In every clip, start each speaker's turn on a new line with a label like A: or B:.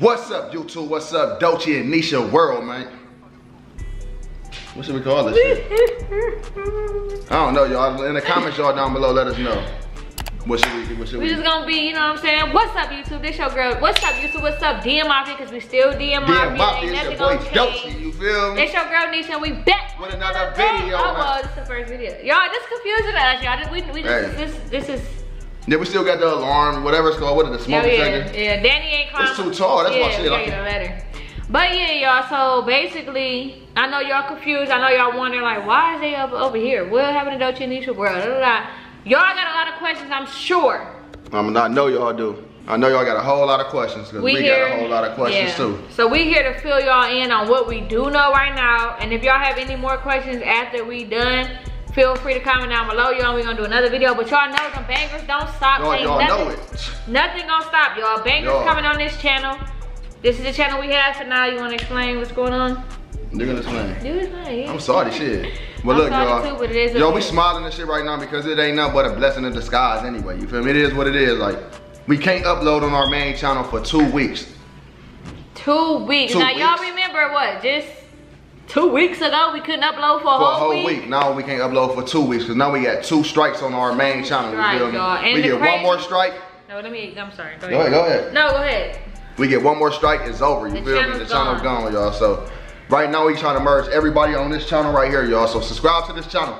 A: What's up, YouTube? What's up, Dolce and Nesha world, man? What should we call this? I don't know, y'all. In the comments, y'all down below, let us know. What should we do? What should
B: We
A: we
B: just gonna be, you know what I'm saying? What's up, YouTube? This your girl. What's up, YouTube? What's up, DM Mafia? Because we still DM
A: DM
B: Mafia.
A: Mafia,
B: Ain't
A: it's
B: nothing
A: your boy Dolce, you feel me?
B: It's your girl Nesha, and we back
A: With another video,
B: Oh, well, this is the first video. Y'all, this confusing us, y'all. This- We, we just,
A: Hey.
B: this, this is.
A: Yeah, we still got the alarm, whatever it's called, what is the smoke
B: yeah,
A: detector?
B: yeah. Danny ain't climbing.
A: It's too tall, that's
B: yeah,
A: why shit,
B: we
A: I
B: gotta get a ladder. But yeah, y'all. So basically, I know y'all confused. I know y'all wondering like, why is they up over here? What happened to Dolce and Nesha world? Y'all got a lot of questions, I'm sure.
A: Um, I know y'all do. I know y'all got a whole lot of questions because we,
B: here,
A: got a whole lot of questions
B: yeah.
A: too.
B: So we here to fill y'all in on what we do know right now. And if y'all have any more questions after we done, feel free to comment down below, y'all. We're gonna do another video. But y'all know them bangers don't stop.
A: Y'all, y'all
B: nothing,
A: know it.
B: Nothing gonna stop, y'all. Bangers coming on this channel. This is the channel we have for now. You wanna explain what's going on?
A: They're gonna explain.
B: Man. Yeah.
A: I'm sorry, shit. But
B: I'm
A: look, y'all.
B: too, but it is what
A: Yo, we smiling and shit right now because it ain't nothing but a blessing in disguise anyway. You feel me? It is what it is. Like, we can't upload on our main channel for two weeks.
B: Two weeks.
A: Two
B: now y'all remember what? Just two weeks ago we couldn't upload for a
A: For
B: whole,
A: a whole
B: week.
A: week. Now we can't upload for two weeks because now we got two strikes on our main channel.
B: strikes,
A: you feel me? we get one more strike.
B: No, let me. I'm sorry. Go
A: Go ahead, go ahead.
B: No, go ahead.
A: We get one more strike, it's over. You
B: The
A: feel me? The channel's
B: gone.
A: gone, y'all. So right now we trying to merge everybody on this channel right here, y'all. So subscribe to this channel.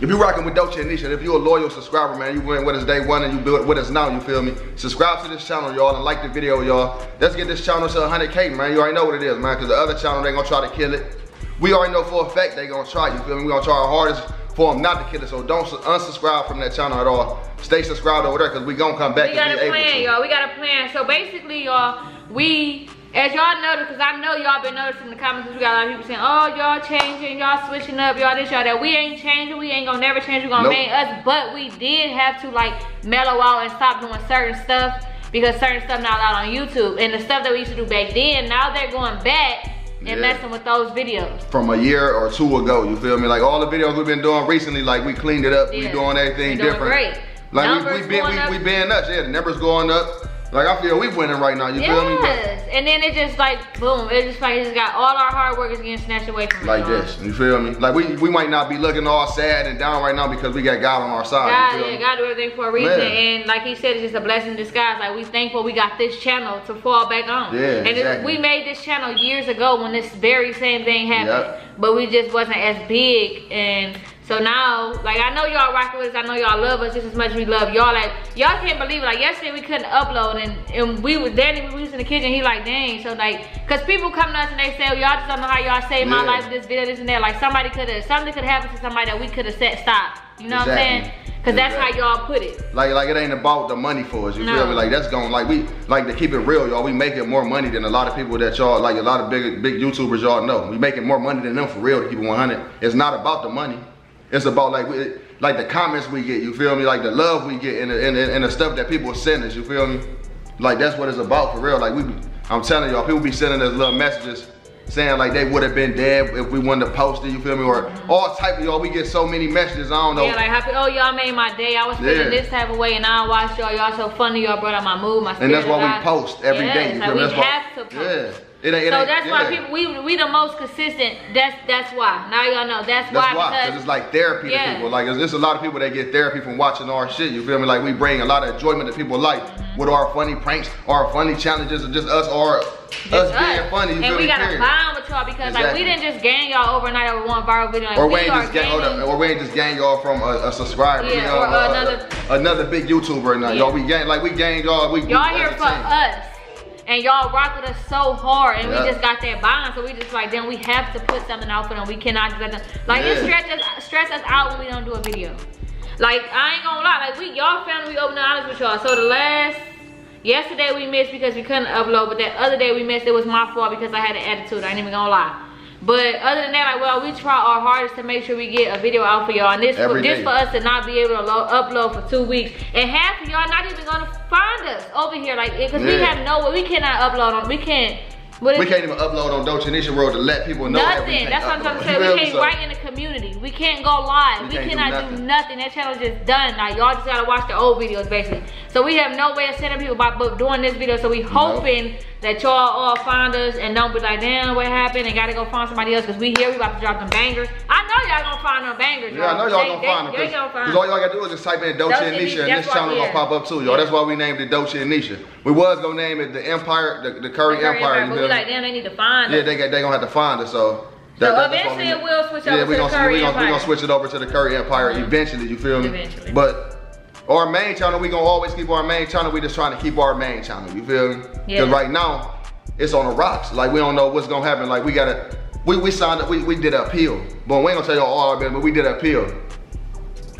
A: If you rocking with Dolce and Nesha, if you're a loyal subscriber, man, you went with us day one and you built with us now, you feel me? Subscribe to this channel, y'all, and like the video, y'all. Let's get this channel to 100K, man. You already know what it is, man, because the other channel, they gonna try to kill it. We already know for a fact they gonna try, you feel me? We gonna try our hardest for them not to kill it, so don't su- unsubscribe from that channel at all. Stay subscribed over there, because we gonna come back
B: We
A: and
B: got
A: be
B: a
A: able
B: plan,
A: to.
B: y'all. We got a plan. So basically, y'all, we, as y'all noticed, because I know y'all been noticing in the comments, we got a lot of people saying, oh, y'all changing, y'all switching up, y'all this, y'all that. We ain't changing. We ain't gonna never change. We gonna
A: Nope.
B: remain us. But we did have to, like, mellow out and stop doing certain stuff because certain stuff not allowed on YouTube. And the stuff that we used to do back then, now they're going back and
A: Yeah.
B: messing with those videos.
A: from a year or two ago. You feel me? Like all the videos we've been doing recently, like we cleaned it up. We doing everything
B: We doing
A: different.
B: great.
A: Like
B: Numbers
A: we, we been
B: up.
A: we, we been nuts. Yeah, the numbers going up. Like I feel we winning right now. You feel me?
B: Yes. And then it just like boom. It just like it just got all our hard work is getting snatched away from us.
A: like this. You feel me? Like we we might not be looking all sad and down right now because we got God on our side.
B: God, yeah. God do everything for a reason.
A: Man.
B: And like he said, it's just a blessing in disguise. Like we thankful we got this channel to fall back on.
A: Yeah,
B: and it-
A: exactly.
B: we made this channel years ago when this very same thing happened.
A: Yep.
B: But we just wasn't as big and so now, like I know y'all rocking with us, I know y'all love us just as much as we love y'all. Like y'all can't believe it. Like yesterday we couldn't upload and, and we was Danny we was in the kitchen, he like, dang. So like cause people come to us and they say, oh, y'all just don't know how y'all saved my
A: Yeah.
B: life, this video, this and that. Like somebody could have something could have happened to somebody that we could have said stop. You know what I'm saying? Cause that's
A: Exactly.
B: how y'all put it.
A: Like like it ain't about the money for us. You
B: No.
A: feel me? Like that's going like we like to keep it real, y'all. We making more money than a lot of people that y'all like a lot of big big YouTubers y'all know. We making more money than them for real to keep it 100. It's not about the money. It's about like we, like the comments we get. You feel me? Like the love we get and the, and, and the stuff that people send us. You feel me? Like that's what it's about for real. Like we, I'm telling y'all, people be sending us little messages saying like they would have been dead if we wouldn't have posted. You feel me? Or all type of y'all. We get so many messages. I don't know.
B: Yeah, like happy. Oh, y'all made my day. I was feeling
A: Yeah.
B: this type of way, and I watched y'all. Y'all so funny. Y'all brought out my mood, my spirit.
A: And that's why we post every day.
B: Yes,
A: You
B: like
A: feel me?
B: we
A: That's why-
B: have to post.
A: Yeah. It ain't, it
B: So that's why people we we the most consistent. That's that's why. Now y'all know. That's,
A: That's why,
B: why
A: because it's like therapy
B: Yeah.
A: to people. Like, there's there's a lot of people that get therapy from watching our shit. You feel me? Like, we bring a lot of enjoyment to people's life with our funny pranks, our funny challenges, and just us, or
B: Just
A: us being funny. You
B: and
A: feel
B: we gotta bond with y'all because like we didn't just gang y'all overnight over one viral video. Like,
A: Or
B: we
A: we ain't
B: are
A: just gang, hold
B: gaining-
A: up, or we ain't just gang y'all from a, a subscriber.
B: Yeah,
A: you know,
B: or
A: uh,
B: another-
A: another big YouTuber. Now,
B: Yeah.
A: y'all, we gang like we gang y'all. We
B: Y'all here for us. And y'all rock with us so hard, and
A: Yeah.
B: we just got that bond. So we just like, then we have to put something out for them. We cannot just let them like it
A: Yeah.
B: stress us, stress us out when we don't do a video. Like I ain't gonna lie, like we y'all family, we open the honest with y'all. So the last yesterday we missed because we couldn't upload, but that other day we missed. It was my fault because I had an attitude. I ain't even gonna lie. But other than that, like well, we try our hardest to make sure we get a video out for y'all, and this for, this for us to not be able to upload for two weeks, and half of y'all not even gonna find us over here, like because we have no way, we cannot upload on, we can't What
A: we can't even upload on Dolce Nesha World to let people know that we
B: Nothing.
A: can't
B: That's what I'm trying to say. We can't write in the community. We can't go live.
A: We
B: We,
A: can't do
B: cannot do
A: nothing.
B: nothing. That channel is just done. Like y'all just gotta watch the old videos basically. So we have no way of sending people by doing this video. So we hoping that y'all all find us and don't be like, damn, what happened? And gotta go find somebody else because we here. We about to drop them bangers. I know y'all gonna find them bangers.
A: Yeah, I know y'all
B: They-
A: gonna
B: they-
A: find them.
B: They
A: Cause,
B: gonna find
A: 'cause all y'all gotta do is just type in Dolce,
B: Dolce
A: and
B: Nesha,
A: and this channel
B: yeah.
A: gonna pop up too, y'all.
B: Yeah.
A: That's why we named it Dolce and Nesha. We was gonna name it the Empire, the, the Curry,
B: Curry
A: Empire. you
B: But we like, damn, they need to find
A: Yeah,
B: us.
A: they got they gonna have to find us. So.
B: So
A: that's why
B: eventually
A: we-
B: it will switch
A: yeah,
B: over
A: we
B: to
A: gonna,
B: the Curry
A: we gonna, we gonna switch it over to the Curry Empire
B: Mhm.
A: eventually. You feel me?
B: Eventually.
A: But our main channel, we gonna always keep our main channel. We just trying to keep our main channel. You feel me?
B: Yeah.
A: Cause right now it's on the rocks. Like we don't know what's gonna happen. Like we gotta. We, we signed up, we, we did an appeal. But we ain't gonna tell y'all all our business, but we did an appeal.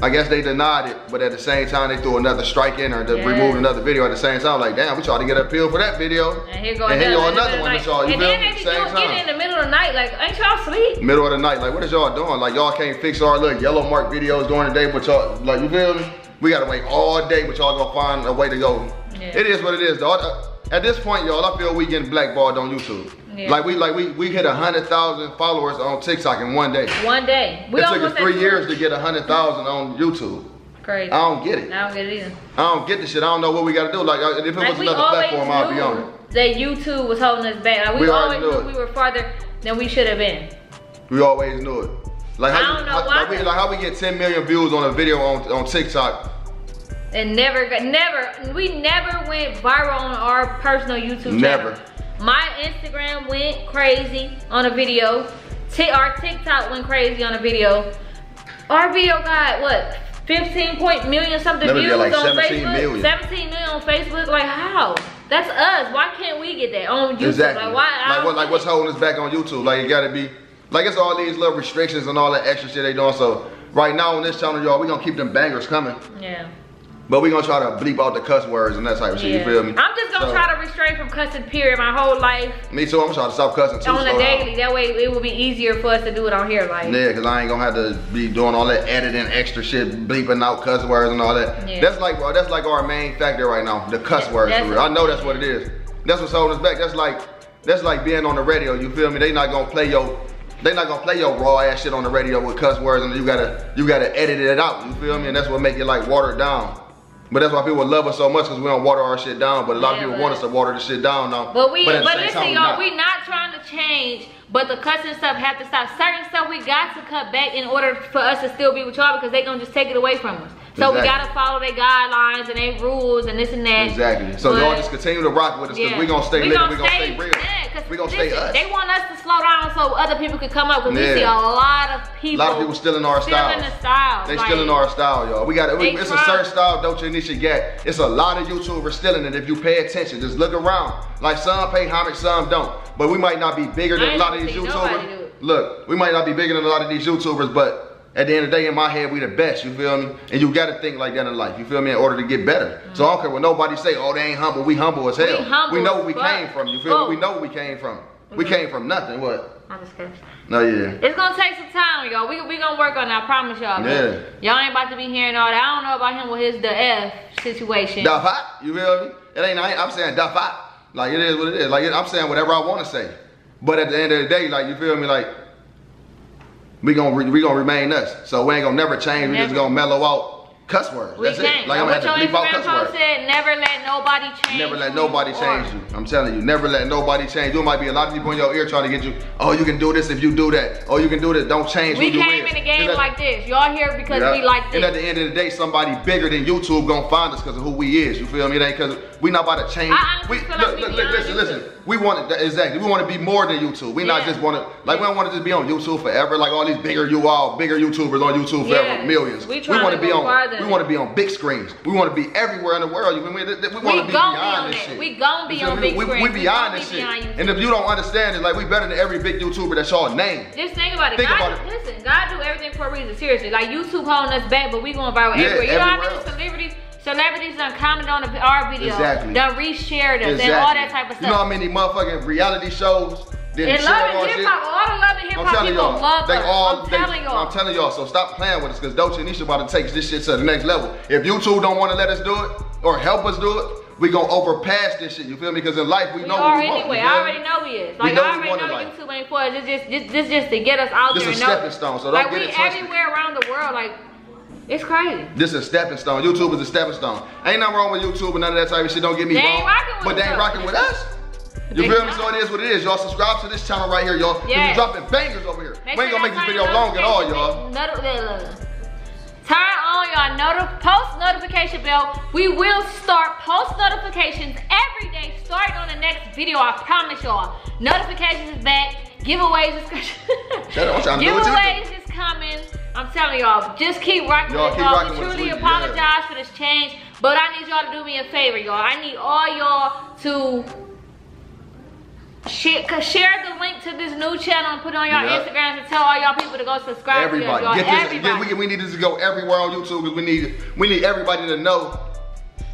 A: I guess they denied it, but at the same time they threw another strike in or
B: Yeah.
A: removed another video at the same time. Like, damn, we tried to get an appeal for that video.
B: And here go
A: and here
B: another,
A: another one you
B: And
A: feel
B: then they
A: Same
B: doing, in the middle of the night, like, ain't y'all asleep?
A: Middle of the night, like what is y'all doing? Like y'all can't fix our little yellow mark videos during the day, but y'all, like you feel me? We gotta wait all day, but y'all gonna find a way to go.
B: Yeah.
A: It is what it is. Uh, At this point, y'all, I feel we getting blackballed on YouTube.
B: Yeah.
A: Like we like we we hit a hundred thousand followers on TikTok in one day.
B: One day. We
A: it took us three years to get a hundred thousand on YouTube.
B: Crazy.
A: I don't get it.
B: I don't get it either.
A: I don't get the shit. I don't know what we gotta do. Like uh, if it
B: Like
A: was another platform, I'd be on it.
B: that YouTube was holding us back. Like we,
A: We
B: always
A: knew it.
B: we were farther than we should have been.
A: We always knew it. Like how,
B: I don't know
A: how-
B: why.
A: like, we, like how we get 10 million views on a video on, on TikTok.
B: And never got never we never went viral on our personal YouTube
A: Never.
B: channel. My Instagram went crazy on a video. T- our TikTok went crazy on a video. Our video got what? 15 point million something
A: would
B: views
A: like
B: on
A: 17
B: Facebook.
A: million.
B: 17 million on Facebook. Like how? That's us. Why can't we get that on YouTube?
A: Exactly.
B: Like why?
A: Like what? Like what's holding us back on YouTube? Like it gotta be. Like it's all these little restrictions and all that extra shit they doing. So right now on this channel, y'all, we gonna keep them bangers coming.
B: Yeah.
A: But we gonna try to bleep out the cuss words and that type of shit. You feel me?
B: I'm just gonna
A: So,
B: try to restrain from cussing period my whole life
A: Me too. I'm trying to stop cussing too.
B: on a
A: down.
B: Uh, daily. That way it will be easier for us to do it on here. Like
A: Yeah, cause I ain't gonna have to be doing all that editing, extra shit, bleeping out cuss words and all that.
B: Yeah.
A: That's like, that's like our main factor right now, the cuss words.
B: That's
A: For real. I know that's what it is. That's what's holding us back. That's like, that's like being on the radio. You feel me? They not gonna play your, they not gonna play your raw ass shit on the radio with cuss words, and you gotta, you gotta edit it out. You feel me? And that's what make it like watered down. But that's why people love us so much because we don't water our shit down. But a lot
B: Yeah,
A: of people
B: but-
A: want us to water the shit down now.
B: But we,
A: at
B: but, listen, y'all,
A: not.
B: we not trying to change. But the cussing stuff have to stop. Certain stuff we got to cut back in order for us to still be with y'all because they gonna just take it away from us. So we gotta follow their guidelines and their rules and this and that.
A: Exactly. So y'all just continue to rock with us because
B: Yeah.
A: we gonna stay
B: We gonna
A: We gonna stay
B: stay-
A: real.
B: yeah,
A: we gonna stay us.
B: They want us to slow down so other people could come up because we see a lot of people.
A: A lot of people stealing our
B: stealing
A: style.
B: the style.
A: They
B: like,
A: stealing our style, y'all. We got it. It's a certain style Dolce and Nesha get. It's a lot of YouTubers stealing it. If you pay attention, just look around. Like some pay homage, some don't. But we might not be bigger than a lot of these
B: seen nobody do
A: YouTubers. Look, we might not be bigger than a lot of these YouTubers, but at the end of the day, in my head, we the best. You feel me? And you got to think like that in life. You feel me? In order to get better. So I don't care what nobody say. Oh, they ain't humble. We humble as hell.
B: humble
A: know where we came from. You feel
B: Oh.
A: me? We know where we came from. We
B: Mhm.
A: came from nothing. What?
B: I'm just kidding.
A: No, yeah.
B: It's gonna take some time, y'all. We we gonna work on it. I promise y'all.
A: Yeah.
B: Y'all ain't about to be hearing all that. I don't know about him with his the F situation.
A: Duff hot, you feel me? It ain't, I ain't I'm saying duff hot. Like it is what it is. Like I'm saying whatever I want to say. But at the end of the day, like you feel me, like we gonna re, we gonna remain us. So we ain't gonna never change. We just gonna mellow out cuss words.
B: we
A: That's
B: can't.
A: it. Like I'm gonna have to out cuss words.
B: said, never let nobody change.
A: Never let nobody
B: you
A: change you. I'm telling you, never let nobody change you. It might be a lot of people in your ear trying to get you. Oh, you can do this if you do that. Oh, you can do this. Don't change
B: We
A: who you
B: came in the game
A: at-
B: like this. Y'all here because
A: yeah.
B: we like this.
A: And at the end of the day, somebody bigger than YouTube gonna find us because of who we is. You feel me? It ain't because we not about to change. We, look,
B: like we
A: look, look, listen, listen. We want it exactly. We want to be more than YouTube. We not just want to like we don't want to just be on YouTube forever. Like all these bigger you all bigger YouTubers on YouTube forever, millions.
B: We
A: We, want
B: to
A: be on.
B: farther
A: We want to be on big screens. We want to be everywhere in the world. Feel? We
B: we
A: want to be
B: be
A: beyond
B: on
A: this shit.
B: We gon' be on big
A: we,
B: screens.
A: We
B: We
A: beyond this
B: be
A: shit.
B: beyond
A: And if you don't understand it, like we better than every big YouTuber that y'all name.
B: Just think about it.
A: Think
B: God,
A: about it.
B: listen, God do everything for a reason. Seriously, like YouTube holding us back, but we going viral
A: Yeah,
B: everywhere. You know
A: what
B: I
A: mean?
B: celebrities, celebrities done commented on the, our video,
A: Exactly.
B: done reshared us, and all that type of stuff.
A: You know how many motherfucking reality shows didn't
B: And love hip hop, all the love and hip
A: I'm
B: hop
A: telling
B: people
A: y'all,
B: love
A: they
B: us.
A: all,
B: I'm
A: they-
B: telling y'all.
A: I'm telling y'all, so stop playing with us because Dolce and Nesha about to take this shit to the next level. If you two don't want to let us do it or help us do it, we gonna overpass this shit. You feel me? Because in life we,
B: We
A: know
B: are
A: we
B: anyway.
A: want.
B: I already know he is.
A: We
B: Like
A: know
B: I
A: we
B: already know. YouTube ain't for us. It's just, just, this just to get us out
A: This
B: there.
A: is
B: and know-
A: stepping stone, so don't
B: like
A: get
B: we
A: it
B: everywhere around the world. Like it's crazy.
A: This is a stepping stone. YouTube is a stepping stone. Ain't nothing wrong with YouTube and none of that type of shit. Don't get me
B: They ain't
A: wrong.
B: rocking with
A: but they ain't rocking with us. You feel me?
B: not.
A: So it is what it is. Y'all subscribe to this channel right here, y'all.
B: Yes.
A: We dropping bangers over here.
B: Make
A: we ain't
B: sure
A: gonna make this video long at all, y'all.
B: Turn on your noti- post notification bell. We will start post notifications every day, starting on the next video. I promise y'all. Notifications is back. Giveaways is
A: Shut up, I'm do what you do.
B: Giveaways. I'm telling y'all, just keep rocking
A: Y'all keep
B: y'all. We truly apologize
A: yeah.
B: for this change, but I need y'all to do me a favor, y'all. I need all y'all to Share, share the link to this new channel and put it on your
A: Yeah.
B: Instagrams and tell all y'all people to go subscribe
A: Everybody,
B: to us, y'all.
A: this.
B: Everybody.
A: Get, we, we need this to go everywhere on YouTube because we need we need everybody to know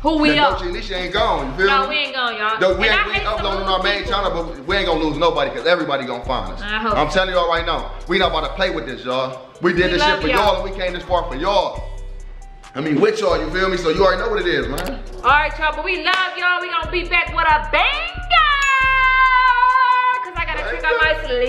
B: Who we are.
A: Alicia ain't gone. You feel
B: No,
A: me?
B: we ain't going, y'all.
A: Though we
B: And
A: ain't,
B: I
A: we ain't uploading our main channel, but we ain't gonna lose nobody because everybody gonna find us.
B: I hope
A: I'm telling y'all right now, we not about to play with this, y'all. We did
B: We
A: this shit for y'all. and we came this far for y'all. I mean, with y'all, you feel me? So you already know what it is, man.
B: All right, y'all, but we love y'all. We gonna be back with a banger. Cause I got a trick on my sleeve.